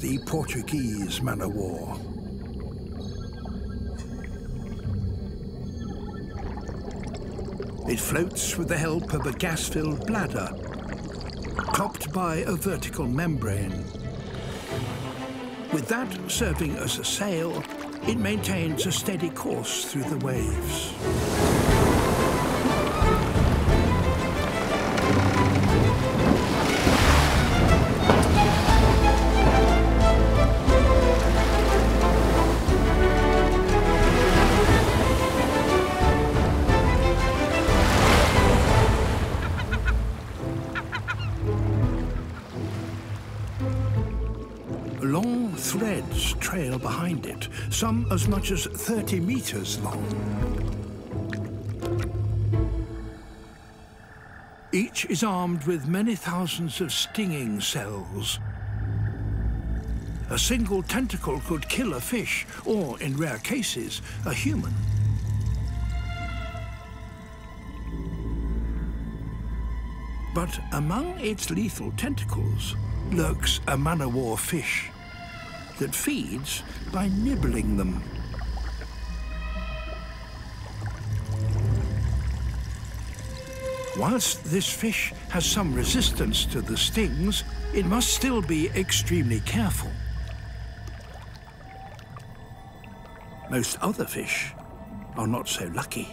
the Portuguese man o' war. It floats with the help of a gas-filled bladder, topped by a vertical membrane. With that serving as a sail, it maintains a steady course through the waves. Long threads trail behind it, some as much as 30 meters long. Each is armed with many thousands of stinging cells. A single tentacle could kill a fish, or, in rare cases, a human. But among its lethal tentacles lurks a man-o'-war fish that feeds by nibbling them. Whilst this fish has some resistance to the stings, it must still be extremely careful. Most other fish are not so lucky.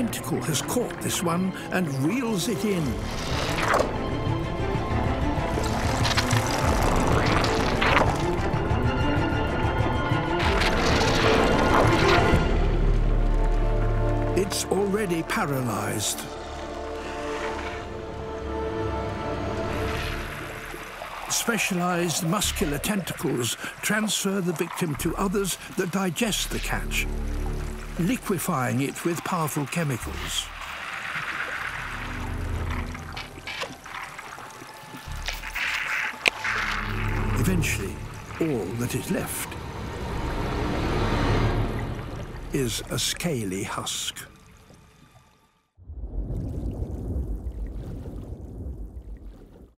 Tentacle has caught this one and reels it in. It's already paralyzed. Specialized muscular tentacles transfer the victim to others that digest the catch, liquefying it with powerful chemicals. Eventually, all that is left is a scaly husk.